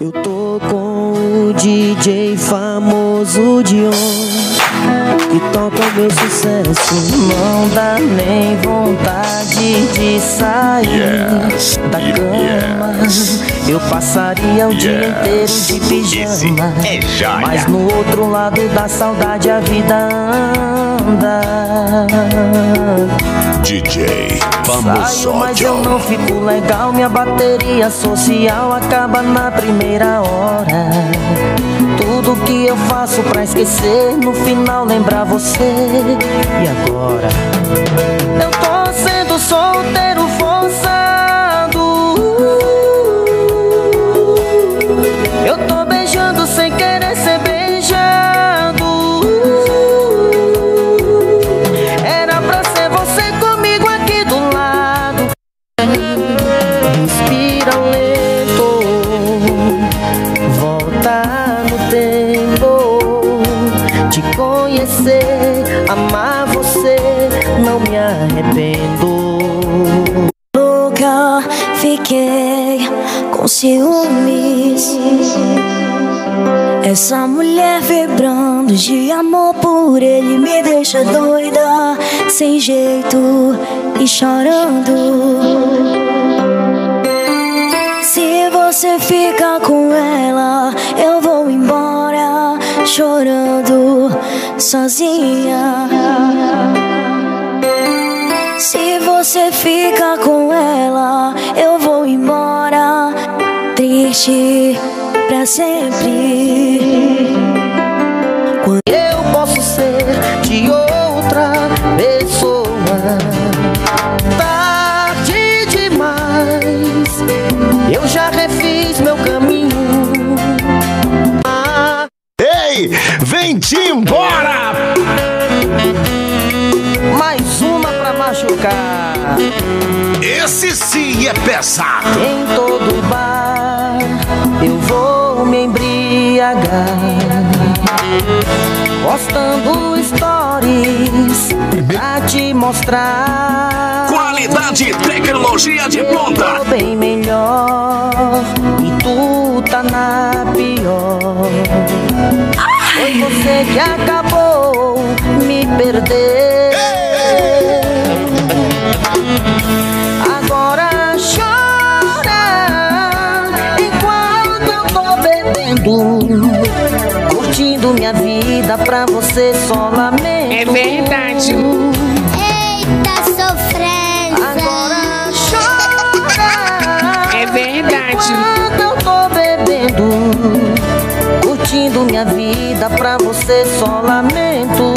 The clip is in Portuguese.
Eu tô com o DJ famoso de ontem que toca o meu sucesso. Não dá nem vontade de sair Yes, da cama. yes. Eu passaria o dia inteiro de pijama. É. Mas no outro lado da saudade a vida anda. DJ Saio, mas eu não fico legal. Minha bateria social acaba na primeira hora. Tudo que eu faço pra esquecer, no final lembrar você. E agora? Eu tô conhecer, amar você, não me arrependo. Louca, fiquei com ciúmes. Essa mulher vibrando de amor por ele me deixa doida, sem jeito e chorando. Se você fica com ela, eu vou embora chorando sozinha. Se você fica com ela, eu vou embora triste pra sempre. Eu posso ser de outra pessoa. Tarde demais, eu já refiz meu caminho. Vem-te embora! mais uma pra machucar. Esse sim é pesado. Em todo bar eu vou me embriagar. Postando stories pra te mostrar. Qualidade e tecnologia de ponta. Tô bem melhor e tu tá na pior. Foi você que acabou me perder. Agora chora enquanto eu tô bebendo. Curtindo minha vida pra você só lamento. É verdade. Eita sofrência. Agora chora. É verdade. Enquanto eu tô bebendo, curtindo minha vida pra você só lamento.